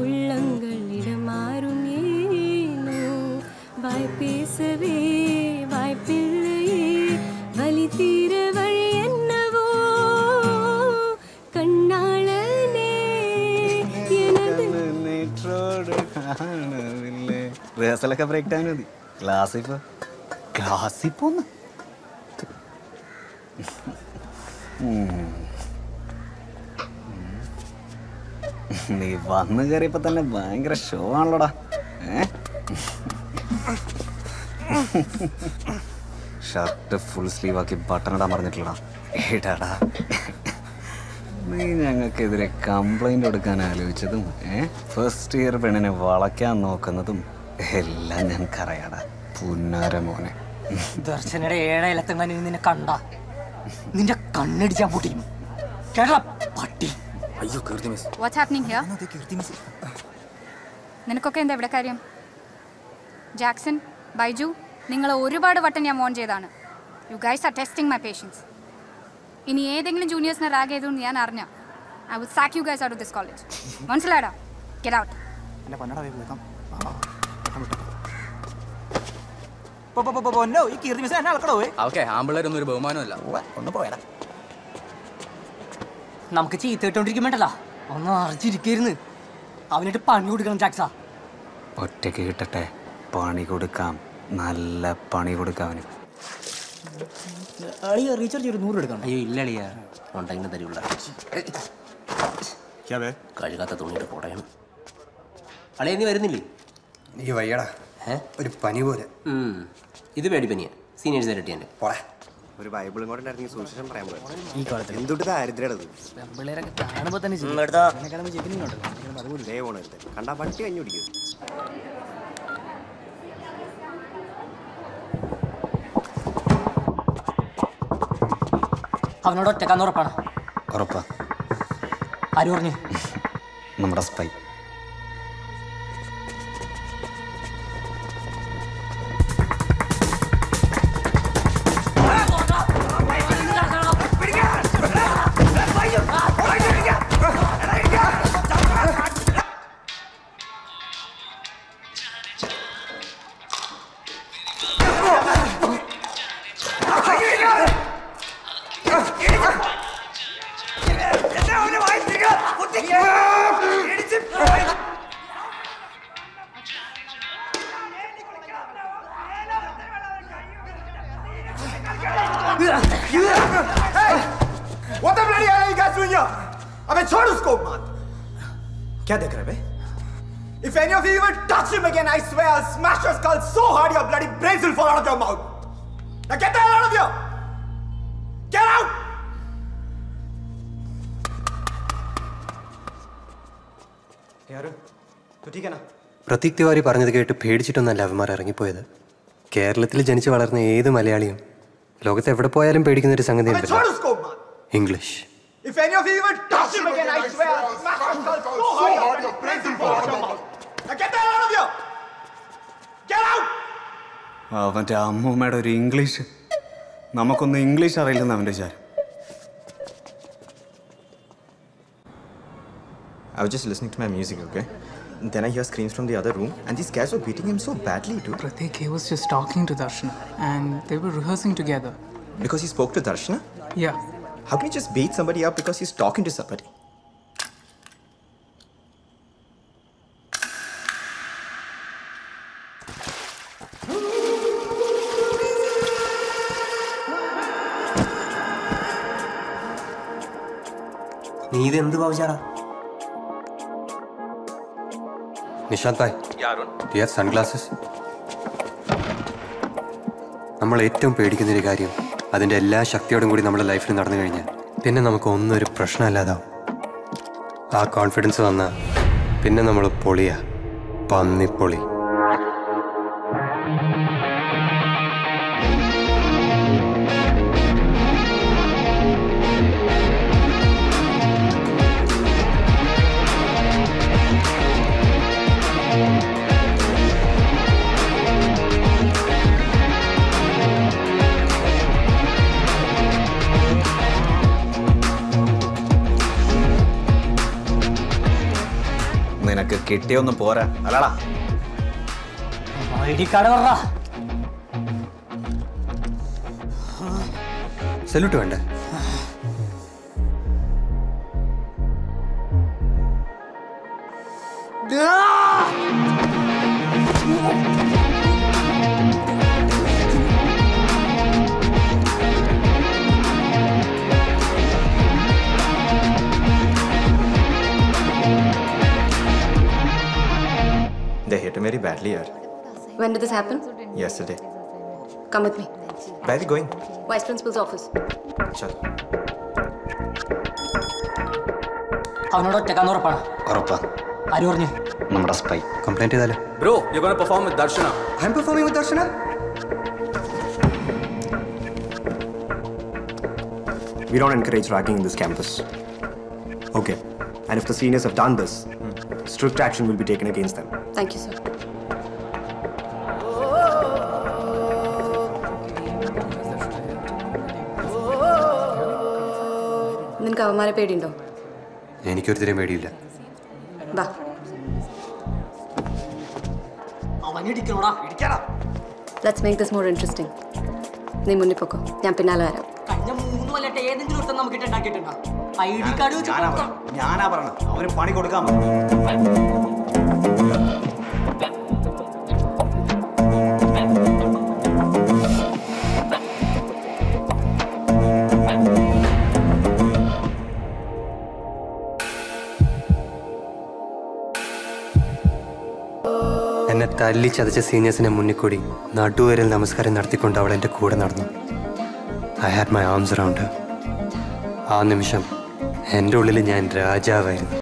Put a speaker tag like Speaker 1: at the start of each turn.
Speaker 1: உள்ளங்கள் இடமாறும் ஏனோ வாய் பேசவே வாய்ப்பில்லையே வலி தீர வழி என்னவோ கண்ணாளனே எனது
Speaker 2: നെയ്റ്ററോട് കാണുന്നില്ലേ റിഹേഴ്സലൊക്കെ ബ്രേക്ക് ടൈം മതി ക്ലാസ് ഇപ്പൊ ക്ലാസ് നീ വന്ന് കയറിയപ്പോ തന്നെ ഭയങ്കര ഷോ ആണല്ലോടാ. ഷർട്ട് ഫുൾ സ്ലീവ് ആക്കി ബട്ടൺ ഇടാൻ പറഞ്ഞിട്ടില്ലടാ. ഏടാടാ നീ ഞങ്ങൾക്കെതിരെ കംപ്ലൈന്റ് കൊടുക്കാൻ ആലോചിച്ചതും ഫസ്റ്റ് ഇയർ പെണ്ണിനെ വളയ്ക്കാൻ നോക്കുന്നതും എല്ലാം ഞാൻ ഞങ്ങൾക്കറിയാടാ പുന്നാര മോനെ.
Speaker 3: ദർശനയുടെ ഏഴയിലെത്തങ്ങനെ നിന്നെ കണ്ട. നിന്റെ കണ്ണടിച്ചാൻ പൊട്ടിയും കേരള പട്ടി.
Speaker 4: അയ്യോ Keerthi miss
Speaker 5: what's happening here
Speaker 4: Keerthi miss
Speaker 5: നിനക്കൊക്കെ എന്താ ഇവിടെ കാര്യം ജാക്സൺ ബൈജു നിങ്ങൾ ഒരുപാട് വട്ടം ഞാൻ മോൺ ചെയ്താണ് you guys are testing my patience ഇനി ഏതെങ്കിലും ജൂനിയേഴ്സിനെ റാഗ് ചെയ്തു ഞാൻ അറിഞ്ഞ I would sack you guys out of this college മനസ്സിലാടാ get out
Speaker 4: എന്നെ പണ്ടടാ വേഗം പൊന്നോ ഈ കീർത്തി മിസ് എന്നെ അളക്കടോ
Speaker 6: അവക്കെ ആമ്പിള്ളേരൊന്നും ഒരു ബഹുമാനമല്ല
Speaker 4: ഒന്ന് പോയടാ
Speaker 3: നമുക്ക് ചീത്ത വേണ്ടല്ല ഒന്ന് അറിഞ്ഞിരിക്കരുന്ന്. അവനായിട്ട് പണി കൊടുക്കണം ജാക്സ.
Speaker 2: ഒറ്റയ്ക്ക് കിട്ടട്ടെ. പണി കൊടുക്കാം. നല്ല പണി കൊടുക്കാം
Speaker 4: റീചാർജ് ഒരു നൂറ് എടുക്കണം
Speaker 7: അയ്യോ ഇല്ല അളിയാ. ഉണ്ടെങ്കിലും തരുള്ള കഴുകാത്ത തുണിയിട്ട് പോടയാണ്. അളിയ നീ വരുന്നില്ലേ?
Speaker 8: എനിക്ക് വയ്യടാ.
Speaker 7: ഏ?
Speaker 8: ഒരു പനി പോലെ.
Speaker 7: ഇത് പേടിപ്പനിയാ. സീനിയേഴ്സ് ഇരട്ടിയാന്റെ
Speaker 8: പോടാ. ഒരു ബൈബിളും കൂടെ സുവിശേഷം പറയാൻ പോയത് ഈ കാലത്ത്. എന്തുട്ട് ദാരിദ്ര്യടത്
Speaker 3: കാണുമ്പോൾ തന്നെ
Speaker 8: ദേ പോണരുത് കണ്ടാ പട്ടി കഞ്ഞു പിടിക്കും
Speaker 3: അവനോട് ഒറ്റക്കാന്ന് ഉറപ്പാണ്.
Speaker 2: ഉറപ്പാ.
Speaker 3: ആര് പറഞ്ഞു?
Speaker 2: നമ്മുടെ spy.
Speaker 8: What the bloody hell are you guys doing here? अबे छोड़ उसको मत क्या देख रहे बे If any of you even touch him again, I swear I'll smash your skull so hard your bloody brains will fall out of your mouth. Now get the hell out of here! Get out! यार तो ठीक है ना
Speaker 9: പ്രതീക് തിവാരി പറഞ്ഞത് കേട്ട് പേടിച്ചിട്ടൊന്നല്ല അവന്മാർ ഇറങ്ങിപ്പോയത് കേരളത്തിൽ ജനിച്ച് വളർന്ന ഏത് മലയാളിയും ലോകത്ത് എവിടെ പോയാലും പേടിക്കുന്ന ഒരു സംഗതി ഇംഗ്ലീഷ്
Speaker 2: അവന്റെ അമ്മൂമ്മയുടെ ഒരു ഇംഗ്ലീഷ് നമുക്കൊന്ന് ഇംഗ്ലീഷ് അറിയില്ലെന്ന് അവന്റെ വിചാരം.
Speaker 10: I was just listening to my music, okay? Then I hear screams from the other room, and these guys were beating him so badly, too.
Speaker 11: Pratik, he was just talking to Darshana and they were rehearsing together.
Speaker 10: Because he spoke to Darshana?
Speaker 11: Yeah.
Speaker 10: How can you just beat somebody up because he's talking to somebody?
Speaker 7: നീ ഇത് എന്ത് ഭാവിച്ചാടാ
Speaker 9: Nishant bhai dear sunglasses നമ്മൾ ഏറ്റവും പേടിക്കുന്ന ഒരു കാര്യം അതിന്റെ എല്ലാ ശക്തിയോടും കൂടി നമ്മുടെ ലൈഫിൽ നടന്നു കഴിഞ്ഞാൽ പിന്നെ നമുക്ക് ഒന്നും ഒരു പ്രശ്നമല്ലാതാവും ആ കോൺഫിഡൻസ് വന്നാൽ പിന്നെ നമ്മൾ പൊളിയാ പന്നി
Speaker 2: നിനക്ക് കിട്ടിയൊന്നും പോരാ. അല്ലടാ.
Speaker 3: ഐ ഡി കാർഡ് പറ
Speaker 9: സല്യൂട്ട് വേണ്ടേ?
Speaker 12: They very badly, yaar.
Speaker 10: When did this happen?
Speaker 12: Yesterday.
Speaker 10: Come with me.
Speaker 12: Where are we going?
Speaker 10: Vice Principal's office.
Speaker 12: Chal.
Speaker 3: അവനോട് ഒറ്റക്കാന്ന് ഉറപ്പാണ്
Speaker 2: ഉറപ്പാ
Speaker 3: ആര് പറഞ്ഞു
Speaker 2: നമ്മുടെ സ്പൈ
Speaker 9: കംപ്ലൈൻറ്റ് ചെയ്താലോ
Speaker 6: Bro, you're gonna perform with Darshana.
Speaker 12: I'm performing with Darshana?
Speaker 8: We don't encourage ragging in this campus. Okay. And if the seniors have done this, strict action will be taken against them.
Speaker 10: Thank you, sir. നിനക്ക് അവന്മാരെ പേടിയുണ്ടോ?
Speaker 9: എനിക്കൊരുത്തരും പേടിയില്ല.
Speaker 10: വാ let's make this more interesting നീ മുന്നിൽ പൊക്കോ. ഞാൻ പിന്നാലെ വരാം.
Speaker 3: കഴിഞ്ഞ മൂന്ന് കൊല്ലത്തെ ഏതെങ്കിലും ഒരുത്തം നമുക്ക് ഉണ്ടാക്കിയിട്ടുണ്ടോ? I D card.
Speaker 13: ഞാനാ പറഞ്ഞു അവന് പണി കൊടുക്കാൻ
Speaker 9: എന്നെ തല്ലി ചതച്ച സീനിയേഴ്സിനെ മുന്നിൽ കൂടി നടുവരൽ നമസ്കാരം നടത്തിക്കൊണ്ട് അവൾ എന്റെ കൂടെ നടന്നു. I had my arms around ആ നിമിഷം എന്റെ ഉള്ളിൽ ഞാൻ രാജാവായിരുന്നു.